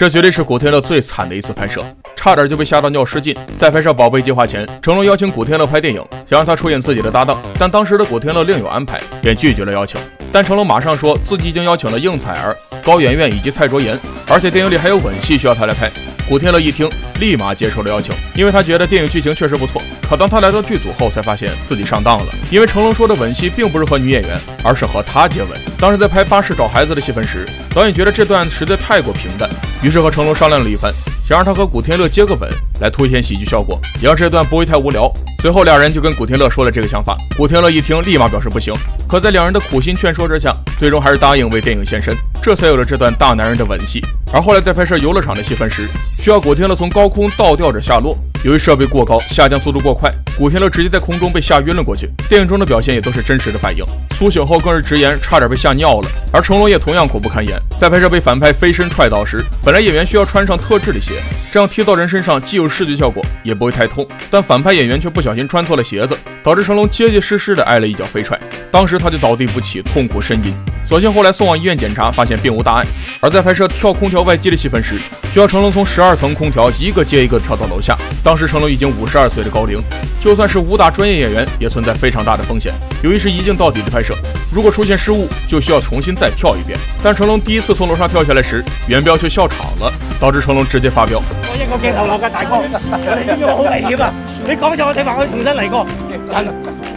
这绝对是古天乐最惨的一次拍摄，差点就被吓到尿失禁。在拍摄《宝贝计划》前，成龙邀请古天乐拍电影，想让他出演自己的搭档，但当时的古天乐另有安排，便拒绝了邀请。但成龙马上说自己已经邀请了应采儿、高圆圆以及蔡卓妍，而且电影里还有吻戏需要他来拍。古天乐一听，立马接受了邀请，因为他觉得电影剧情确实不错。可当他来到剧组后，才发现自己上当了，因为成龙说的吻戏并不是和女演员，而是和他接吻。当时在拍巴士找孩子的戏份时，导演觉得这段实在太过平淡。于是和成龙商量了一番，想让他和古天乐接个吻，来凸显喜剧效果，也让这段不会太无聊。随后两人就跟古天乐说了这个想法，古天乐一听，立马表示不行。可在两人的苦心劝说之下，最终还是答应为电影献身，这才有了这段大男人的吻戏。而后来在拍摄游乐场的戏份时，需要古天乐从高空倒吊着下落。由于设备过高，下降速度过快，古天乐直接在空中被吓晕了过去。电影中的表现也都是真实的反应。苏醒后更是直言差点被吓尿了。而成龙也同样苦不堪言，在拍摄被反派飞身踹倒时，本来演员需要穿上特制的鞋，这样踢到人身上既有视觉效果，也不会太痛。但反派演员却不小心穿错了鞋子，导致成龙结结实实的挨了一脚飞踹。当时他就倒地不起，痛苦呻吟。所幸后来送往医院检查，发现并无大碍。而在拍摄跳空调外机的戏份时，需要成龙从十二层空调一个接一个跳到楼下。当时成龙已经五十二岁的高龄，就算是武打专业演员，也存在非常大的风险。由于是一镜到底的拍摄，如果出现失误，就需要重新再跳一遍。但成龙第一次从楼上跳下来时，元彪却笑场了，导致成龙直接发飙。我一個鏡頭落㗎，大哥，你知唔知好危險啊？你講咗我聽話，我重新嚟過，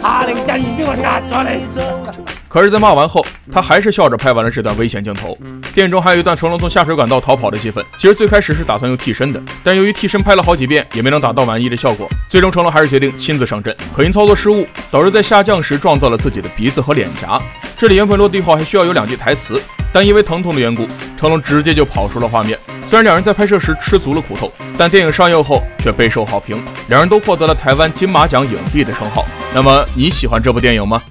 下令震邊個殺咗你？可是，在骂完后，他还是笑着拍完了这段危险镜头。电影中还有一段成龙从下水管道逃跑的戏份，其实最开始是打算用替身的，但由于替身拍了好几遍也没能达到满意的效果，最终成龙还是决定亲自上阵。可因操作失误，导致在下降时撞到了自己的鼻子和脸颊。这里原本落地后还需要有两句台词，但因为疼痛的缘故，成龙直接就跑出了画面。虽然两人在拍摄时吃足了苦头，但电影上映后却备受好评，两人都获得了台湾金马奖影帝的称号。那么你喜欢这部电影吗？